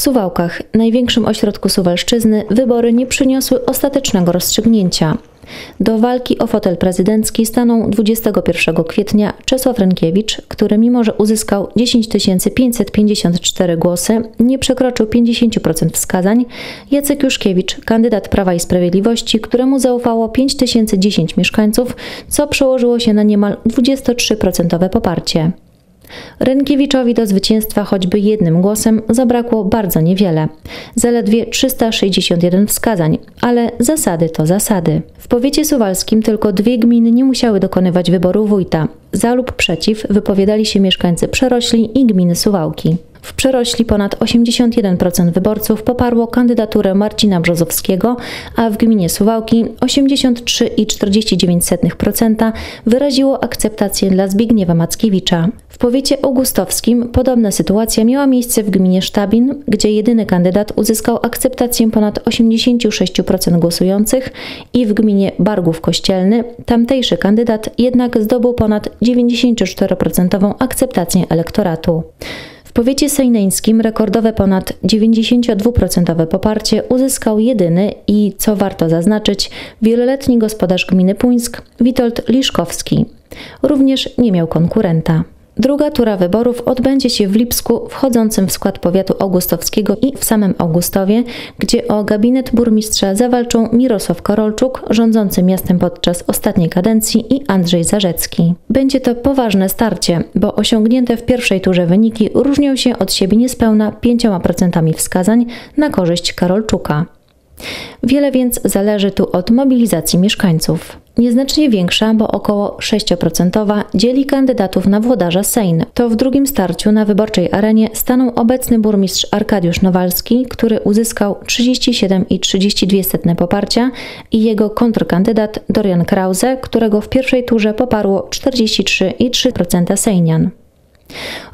Suwałkach, największym ośrodku Suwalszczyzny, wybory nie przyniosły ostatecznego rozstrzygnięcia. Do walki o fotel prezydencki stanął 21 kwietnia Czesław Rękiewicz, który mimo, że uzyskał 10 554 głosy, nie przekroczył 50% wskazań, Jacek Juszkiewicz, kandydat Prawa i Sprawiedliwości, któremu zaufało 5010 mieszkańców, co przełożyło się na niemal 23% poparcie. Rynkiewiczowi do zwycięstwa choćby jednym głosem zabrakło bardzo niewiele zaledwie 361 wskazań, ale zasady to zasady. W powiecie suwalskim tylko dwie gminy nie musiały dokonywać wyboru wójta. Za lub przeciw wypowiadali się mieszkańcy Przerośli i gminy Suwałki. W Przerośli ponad 81% wyborców poparło kandydaturę Marcina Brzozowskiego, a w gminie Suwałki 83,49% wyraziło akceptację dla Zbigniewa Mackiewicza. W powiecie augustowskim podobna sytuacja miała miejsce w gminie Sztabin, gdzie jedyny kandydat uzyskał akceptację ponad 86% głosujących i w gminie Bargów Kościelny tamtejszy kandydat jednak zdobył ponad 94% akceptację elektoratu. W powiecie sejneńskim rekordowe ponad 92% poparcie uzyskał jedyny i, co warto zaznaczyć, wieloletni gospodarz gminy Puńsk Witold Liszkowski. Również nie miał konkurenta. Druga tura wyborów odbędzie się w Lipsku, wchodzącym w skład powiatu augustowskiego i w samym Augustowie, gdzie o gabinet burmistrza zawalczą Mirosław Korolczuk, rządzący miastem podczas ostatniej kadencji i Andrzej Zarzecki. Będzie to poważne starcie, bo osiągnięte w pierwszej turze wyniki różnią się od siebie niespełna 5% wskazań na korzyść Karolczuka. Wiele więc zależy tu od mobilizacji mieszkańców. Nieznacznie większa, bo około 6% dzieli kandydatów na włodarza Sejn. To w drugim starciu na wyborczej arenie stanął obecny burmistrz Arkadiusz Nowalski, który uzyskał 37,32 poparcia i jego kontrkandydat Dorian Krause, którego w pierwszej turze poparło 43,3% Sejnian.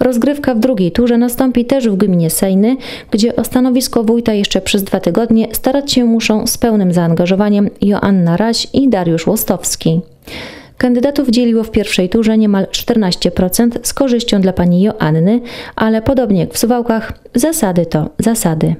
Rozgrywka w drugiej turze nastąpi też w gminie Sejny, gdzie o stanowisko wójta jeszcze przez dwa tygodnie starać się muszą z pełnym zaangażowaniem Joanna Raś i Dariusz Łostowski. Kandydatów dzieliło w pierwszej turze niemal 14% z korzyścią dla pani Joanny, ale podobnie jak w Suwałkach, zasady to zasady.